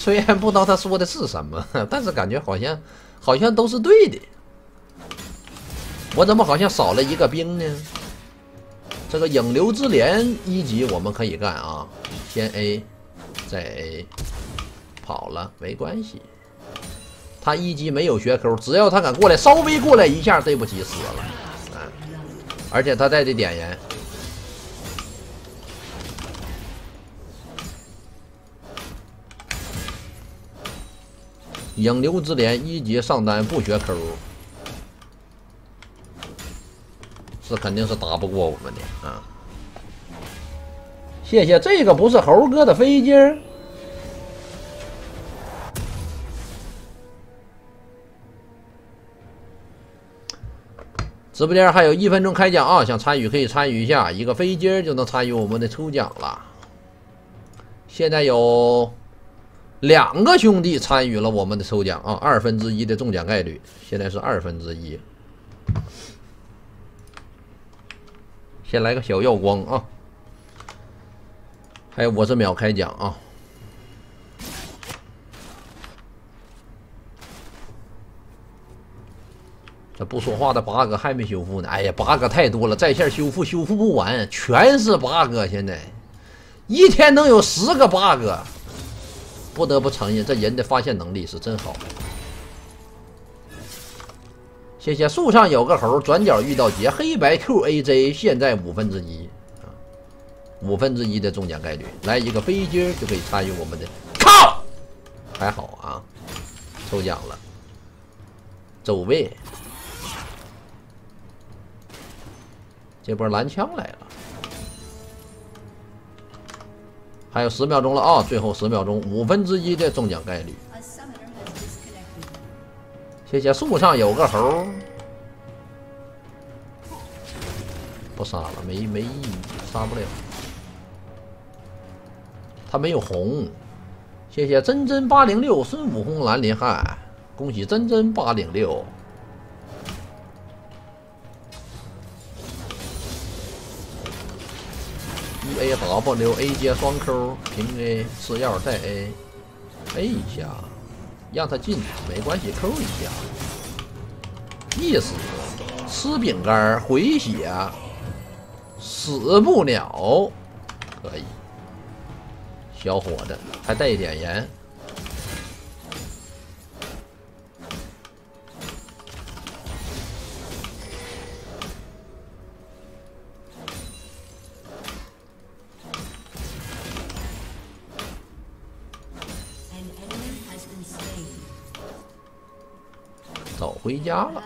虽然不知道他说的是什么，但是感觉好像好像都是对的。我怎么好像少了一个兵呢？这个影流之镰一级我们可以干啊，先 A，再 A，跑了没关系。他一级没有学 Q，只要他敢过来，稍微过来一下，对不起死了。啊，而且他在这点燃。影流之镰一级上单不学 Q，是肯定是打不过我们的啊！谢谢，这个不是猴哥的飞机。直播间还有一分钟开奖啊！想参与可以参与一下，一个飞机就能参与我们的抽奖了。现在有。两个兄弟参与了我们的抽奖啊，二分之一的中奖概率，现在是二分之一。先来个小耀光啊，还有我是秒开奖啊。这不说话的 bug 还没修复呢，哎呀，bug 太多了，在线修复修复不完，全是 bug，现在一天能有十个 bug。不得不承认，这人的发现能力是真好。谢谢树上有个猴，转角遇到劫，黑白 QAJ，现在五分之一啊，五分之一的中奖概率，来一个飞机就可以参与我们的。靠，还好啊，抽奖了，走位，这波蓝枪来了。还有十秒钟了啊！最后十秒钟，五分之一的中奖概率。谢谢树上有个猴，不杀了，没没意义，杀不了。他没有红。谢谢真真八零六，孙悟空蓝林汉，恭喜真真八零六。A W A 接双 Q 平 A 吃药再 A，A 一下，让他进没关系，Q 一下，意思吃饼干回血，死不了，可以，小伙子还带一点盐。走回家了。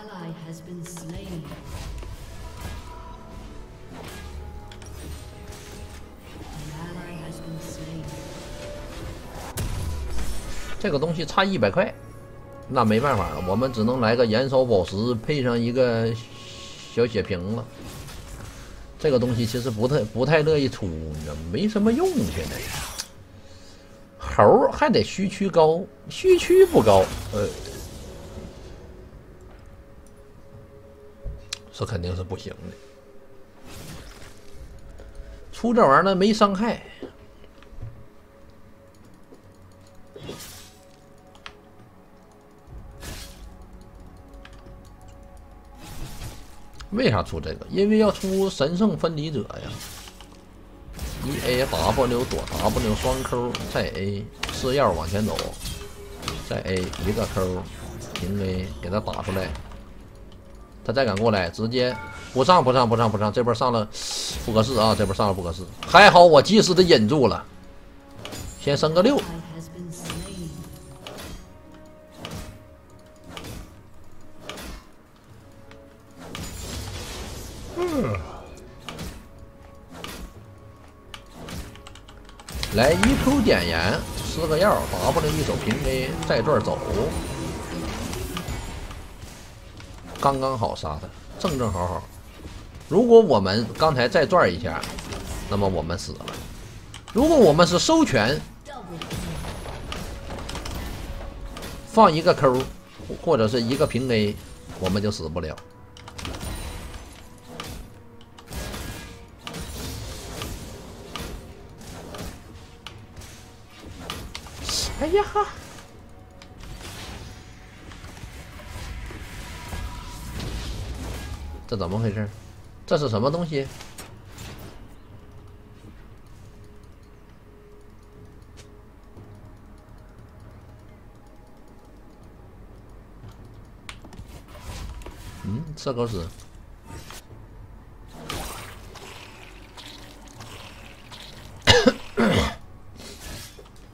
这个东西差一百块，那没办法了，我们只能来个燃烧宝石，配上一个小血瓶了。这个东西其实不太不太乐意出，没什么用。现在猴还得虚区高，虚区不高，呃。这肯定是不行的，出这玩意儿呢没伤害，为啥出这个？因为要出神圣分离者呀！一 A W 躲 W 双 Q 再 A 吃药往前走，再 A 一个 Q 平 A 给他打出来。他再敢过来，直接不上不上不上不上，这波上了不合适啊！这波上了不合适，还好我及时的忍住了，先升个六。来一 Q 点燃，吃个药，W 一手平 A，再转走。刚刚好杀他，正正好好。如果我们刚才再转一下，那么我们死了。如果我们是收拳，放一个 Q，或者是一个平 A，我们就死不了。呀哈！这怎么回事？这是什么东西？嗯，这狗屎！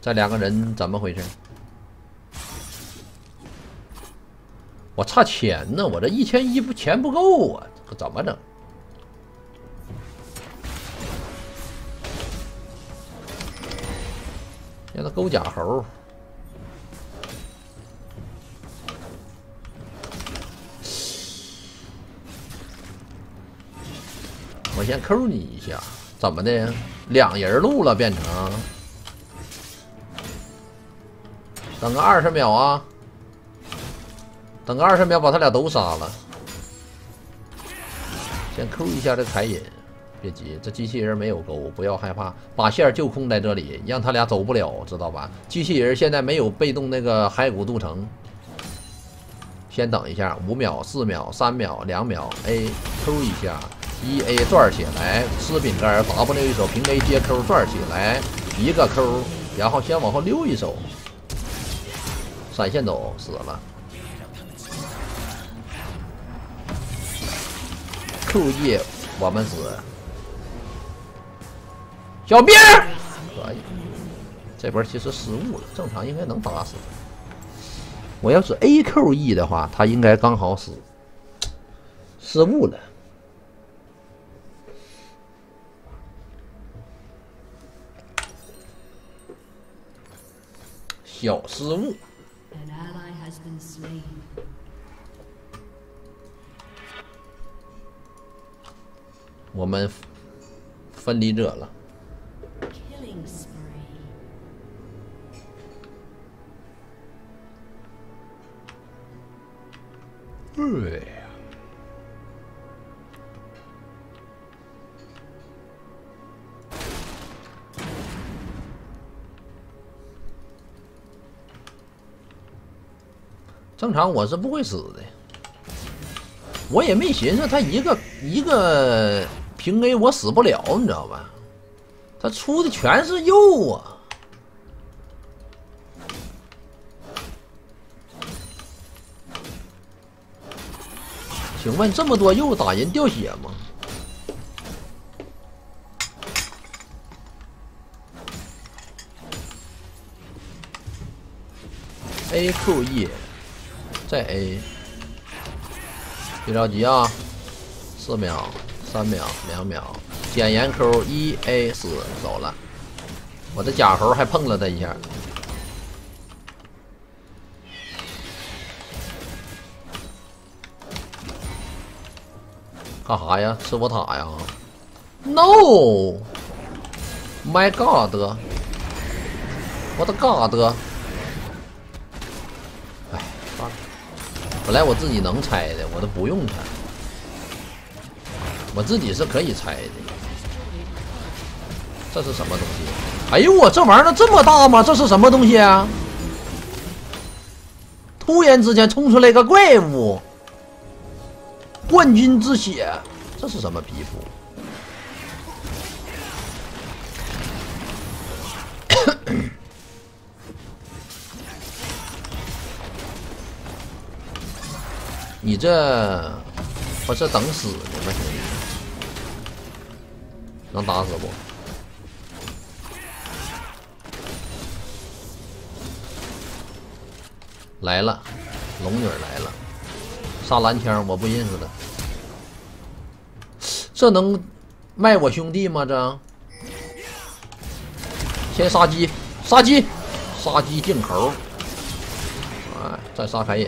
这两个人怎么回事？我差钱呢，我这一千一不钱不够啊，这怎么整？让他勾假猴。我先扣你一下，怎么的？两人路了，变成。等个二十秒啊！等个二十秒，把他俩都杀了。先扣一下这凯隐，别急，这机器人没有钩，不要害怕，把线就空在这里，让他俩走不了，知道吧？机器人现在没有被动那个骸骨镀层。先等一下，五秒、四秒、三秒、两秒，A 扣一下，一 A 转起来，吃饼干，W 一手平 A 接 Q 转起来，一个 Q，，然后先往后溜一手。闪现走死了，Q E 我们死，小兵可以，这波其实失误了，正常应该能打死。我要是 A Q E 的话，他应该刚好死，失误了，小失误。我们分离者了。哎呀！正常我是不会死的，我也没寻思他一个一个平 A 我死不了，你知道吧？他出的全是肉啊！请问这么多肉打人掉血吗？A Q E。再 A，别着急啊，四秒、三秒、两秒，减盐 Q 一 A 死走了，我的假猴还碰了他一下，干啥呀？吃我塔呀？No，My God，我的 God 哎，算了。本来我自己能拆的，我都不用拆，我自己是可以拆的。这是什么东西？哎呦我这玩意儿这么大吗？这是什么东西啊？突然之间冲出来一个怪物，冠军之血，这是什么皮肤？你这不是等死呢吗，兄弟？能打死不？来了，龙女来了，杀蓝枪，我不认识的。这能卖我兄弟吗？这先杀鸡，杀鸡，杀鸡进口。哎，再杀凯隐。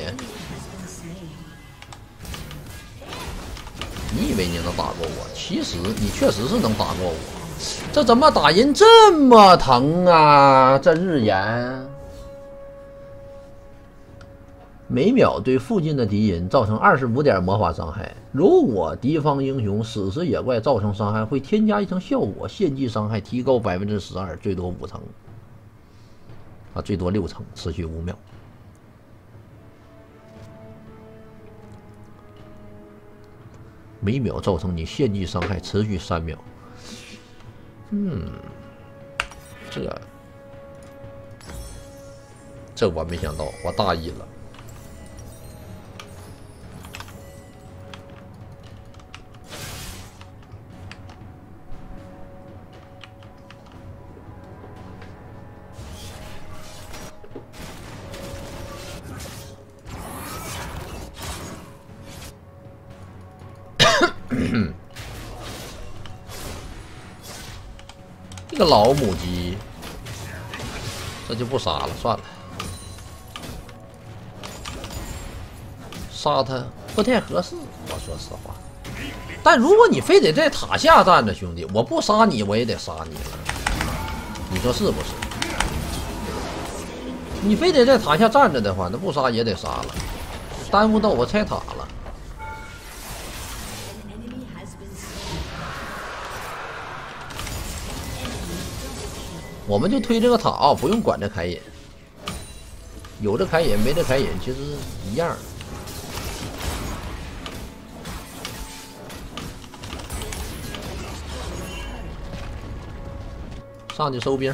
你以为你能打过我？其实你确实是能打过我。这怎么打人这么疼啊？这日炎，每秒对附近的敌人造成二十五点魔法伤害。如果敌方英雄死时野怪造成伤害，会添加一层效果，献祭伤害提高百分之十二，最多五成。啊，最多六成，持续五秒。每秒造成你献祭伤害持续三秒。嗯，这这我没想到，我大意了。老母鸡，这就不杀了，算了，杀他不太合适。我说实话，但如果你非得在塔下站着，兄弟，我不杀你，我也得杀你了。你说是不是？你非得在塔下站着的话，那不杀也得杀了，耽误到我拆塔了。我们就推这个塔啊，不用管这凯隐。有这凯隐，没这凯隐，其实一样。上去收兵。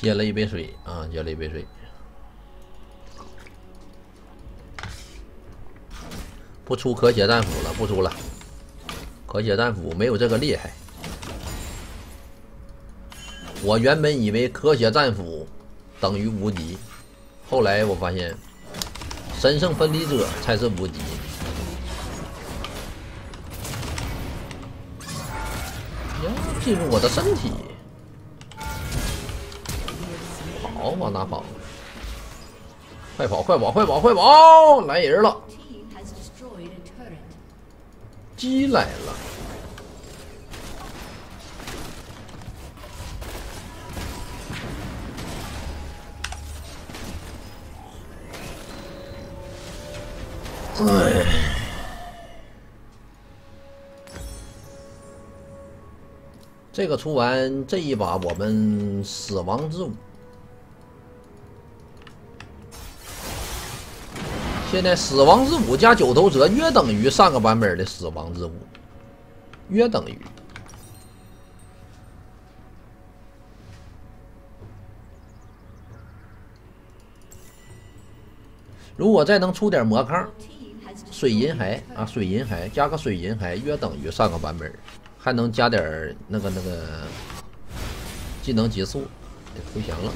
接了一杯水啊，接了一杯水。不出可血战斧了，不出了。可血战斧没有这个厉害。我原本以为可血战斧等于无敌，后来我发现神圣分离者才是无敌。呀，进入我的身体。跑，往哪跑？快跑，快跑，快跑，快跑！来人了，鸡来了。哎，这个出完这一把，我们死亡之舞。现在死亡之舞加九头蛇约等于上个版本的死亡之舞，约等于。如果再能出点魔抗，水银骸啊，水银骸加个水银骸约等于上个版本，还能加点那个那个技能急速，投降了。